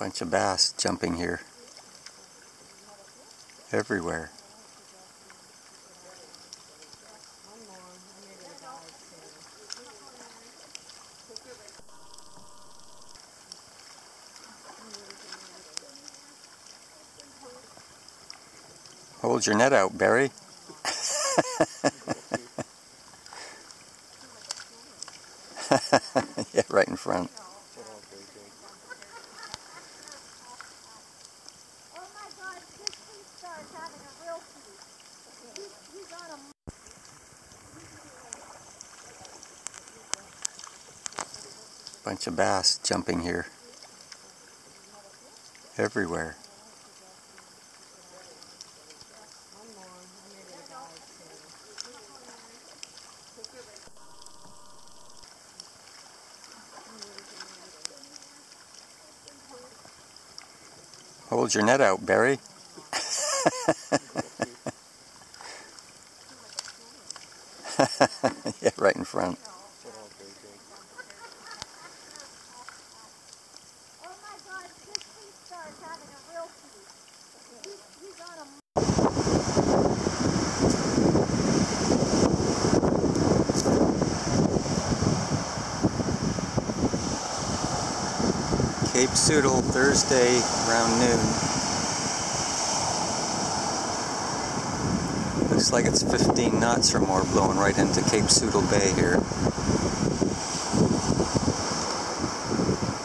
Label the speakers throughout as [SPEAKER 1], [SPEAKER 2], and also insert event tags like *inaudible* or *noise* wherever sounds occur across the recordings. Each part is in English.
[SPEAKER 1] Bunch of bass jumping here. Everywhere. Hold your net out, Barry. *laughs* yeah, right in front. Bunch of bass jumping here. Everywhere. Hold your net out, Barry. *laughs* yeah, right in front. Cape Sutil, Thursday around noon. Looks like it's 15 knots or more blowing right into Cape Sutil Bay here.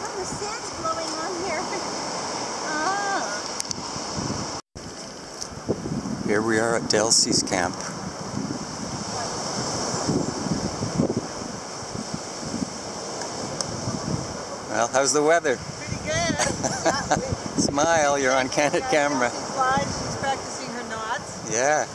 [SPEAKER 2] Oh, the sand's blowing on here. ah.
[SPEAKER 1] Here we are at Delsey's camp. Well, how's the weather?
[SPEAKER 3] Pretty good. *laughs*
[SPEAKER 1] Smile, you're on candid camera.
[SPEAKER 3] She's practicing her knots.
[SPEAKER 1] Yeah.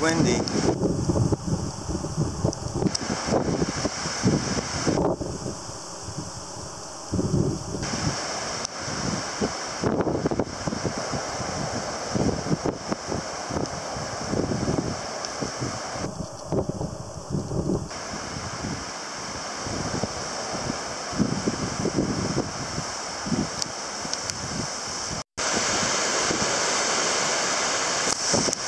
[SPEAKER 1] windy. you